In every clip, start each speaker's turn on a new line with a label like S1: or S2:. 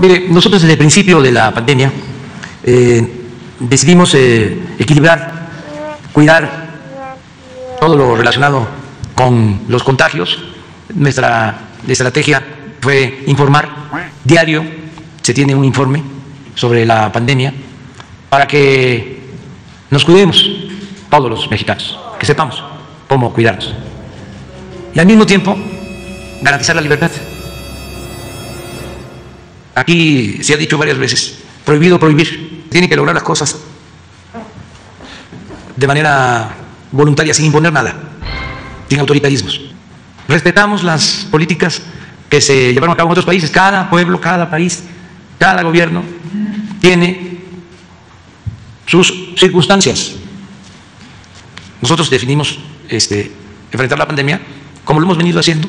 S1: Mire, nosotros desde el principio de la pandemia eh, decidimos eh, equilibrar, cuidar todo lo relacionado con los contagios. Nuestra estrategia fue informar diario, se tiene un informe sobre la pandemia, para que nos cuidemos todos los mexicanos, que sepamos cómo cuidarnos. Y al mismo tiempo garantizar la libertad. Aquí se ha dicho varias veces, prohibido prohibir. Tiene que lograr las cosas de manera voluntaria, sin imponer nada, sin autoritarismos. Respetamos las políticas que se llevaron a cabo en otros países. Cada pueblo, cada país, cada gobierno tiene sus circunstancias. Nosotros definimos este, enfrentar la pandemia como lo hemos venido haciendo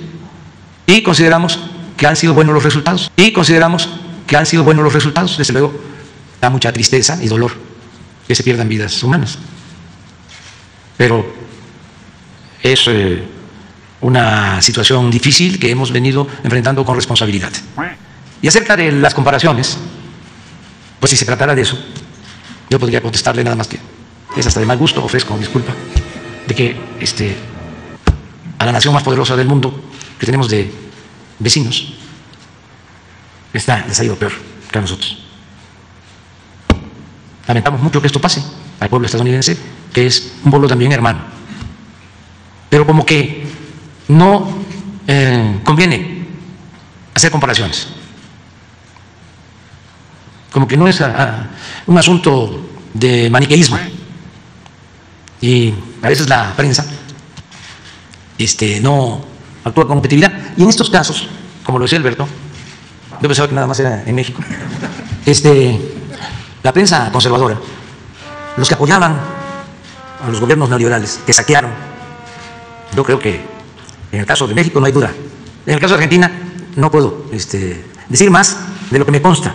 S1: y consideramos que han sido buenos los resultados. Y consideramos que han sido buenos los resultados. Desde luego, da mucha tristeza y dolor que se pierdan vidas humanas. Pero es eh, una situación difícil que hemos venido enfrentando con responsabilidad. Y acerca de las comparaciones, pues si se tratara de eso, yo podría contestarle nada más que es hasta de mal gusto, ofrezco disculpa, de que este, a la nación más poderosa del mundo que tenemos de vecinos está, les ha ido peor que a nosotros. Lamentamos mucho que esto pase al pueblo estadounidense, que es un pueblo también hermano. Pero como que no eh, conviene hacer comparaciones. Como que no es un asunto de maniqueísmo. Y a veces la prensa este, no actúa con competitividad. Y en estos casos, como lo decía Alberto, yo pensaba que nada más era en México, este, la prensa conservadora, los que apoyaban a los gobiernos neoliberales, que saquearon, yo creo que en el caso de México no hay duda. En el caso de Argentina no puedo este, decir más de lo que me consta